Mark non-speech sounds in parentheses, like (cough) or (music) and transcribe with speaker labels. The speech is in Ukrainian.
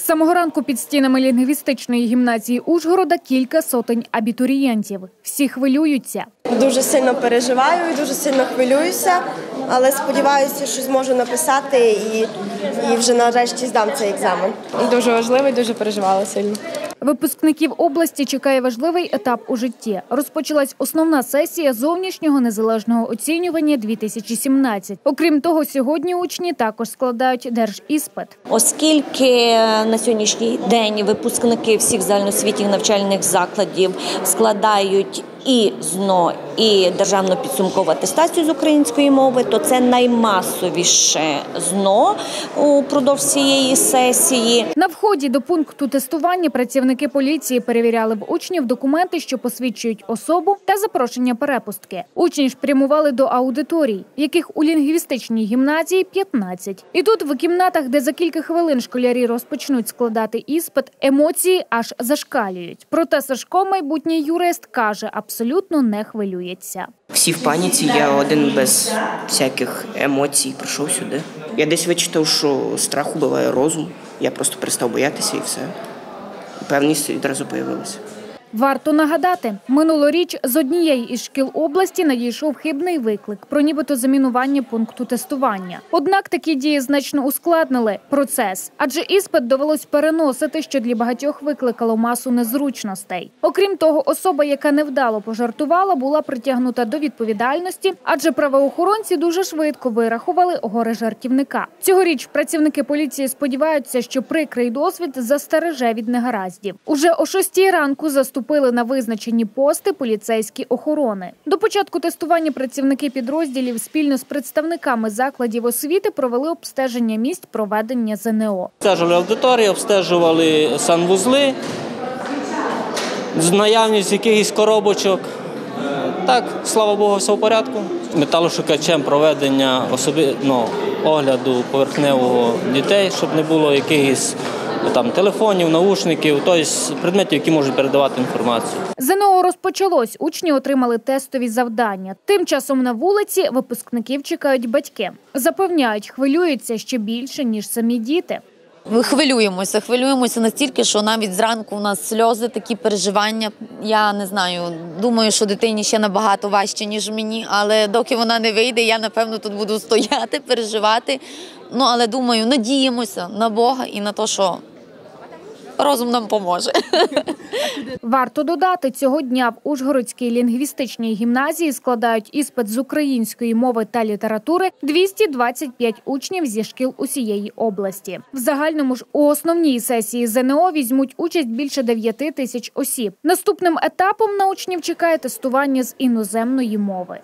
Speaker 1: З самого ранку під стінами лінгвістичної гімназії Ужгорода кілька сотень абітурієнтів. Всі хвилюються.
Speaker 2: Дуже сильно переживаю і дуже сильно хвилююся, але сподіваюся, що зможу написати і, і вже нарешті здам цей екзамен.
Speaker 3: Дуже важливий, дуже переживала сильно.
Speaker 1: Випускників області чекає важливий етап у житті. Розпочалась основна сесія зовнішнього незалежного оцінювання 2017. Окрім того, сьогодні учні також складають держіспит.
Speaker 4: Оскільки на сьогоднішній день випускники всіх загальноосвітніх навчальних закладів складають і ЗНО, і державну підсумкову атестацію з української мови, то це наймасовіше ЗНО упродовж цієї сесії.
Speaker 1: На вході до пункту тестування працівники поліції перевіряли в учнів документи, що посвідчують особу та запрошення перепустки. Учні ж прямували до аудиторій, яких у лінгвістичній гімназії 15. І тут, в кімнатах, де за кілька хвилин школярі розпочнуть складати іспит, емоції аж зашкалюють. Проте Сашко, майбутній юрист, каже, абсолютно не хвилюється.
Speaker 5: Всі в паніці, я один без всяких емоцій прийшов сюди. Я десь вичитав, що страх убиває розум. Я просто перестав боятися і все. Певність відразу появилася.
Speaker 1: Варто нагадати, минулоріч з однієї із шкіл області надійшов хибний виклик про нібито замінування пункту тестування. Однак такі дії значно ускладнили процес, адже іспит довелось переносити, що для багатьох викликало масу незручностей. Окрім того, особа, яка невдало пожартувала, була притягнута до відповідальності, адже правоохоронці дуже швидко вирахували горе жартівника. Цьогоріч працівники поліції сподіваються, що прикрий досвід застереже від негараздів. Уже о шостій ранку заступ заступили на визначені пости поліцейські охорони. До початку тестування працівники підрозділів спільно з представниками закладів освіти провели обстеження місць проведення ЗНО.
Speaker 6: Обстежували аудиторії, обстежували санвузли, з наявність якихось коробочок. Так, слава Богу, все в порядку. Металошукачем проведення особи, ну, огляду поверхневого дітей, щоб не було якихось там телефонів, наушників, тобто предметів, які можуть передавати інформацію.
Speaker 1: ЗНО розпочалось. Учні отримали тестові завдання. Тим часом на вулиці випускників чекають батьки. Запевняють, хвилюються ще більше ніж самі діти.
Speaker 7: Ми хвилюємося, хвилюємося настільки, що навіть зранку у нас сльози, такі переживання. Я не знаю, думаю, що дитині ще набагато важче, ніж мені, але доки вона не вийде, я напевно тут буду (laughs) стояти, переживати. Ну але думаю, надіємося на Бога і на те, що розум нам поможе.
Speaker 1: Варто додати, цього дня в Ужгородській лінгвістичній гімназії складають іспит з української мови та літератури 225 учнів зі шкіл усієї області. В загальному ж у основній сесії ЗНО візьмуть участь більше 9 тисяч осіб. Наступним етапом на учнів чекає тестування з іноземної мови.